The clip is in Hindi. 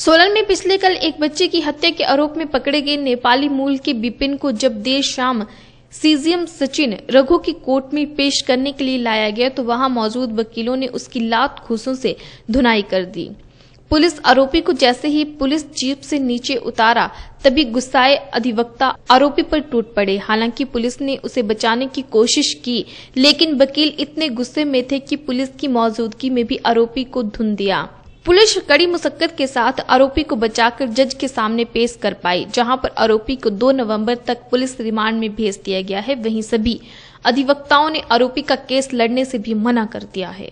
सोलन में पिछले कल एक बच्चे की हत्या के आरोप में पकड़े गए नेपाली मूल के बिपिन को जब देर शाम सीजीएम सचिन रघु की कोर्ट में पेश करने के लिए लाया गया तो वहाँ मौजूद वकीलों ने उसकी लात घूसों से धुनाई कर दी। पुलिस आरोपी को जैसे ही पुलिस जीप से नीचे उतारा, तभी गुस्साए अधिवक्ता आरोपी पर टूट पड़े। हालाँकि पुलिस ने उसे बचाने की कोशिश की, लेकिन वकील इतने गुस्से में थे कि पुलिस की मौजूदगी में भी आरोपी को धुन दिया। पुलिस कड़ी मुशक्कत के साथ आरोपी को बचाकर जज के सामने पेश कर पाई, जहाँ पर आरोपी को 2 नवंबर तक पुलिस रिमांड में भेज दिया गया है। वहीं सभी अधिवक्ताओं ने आरोपी का केस लड़ने से भी मना कर दिया है।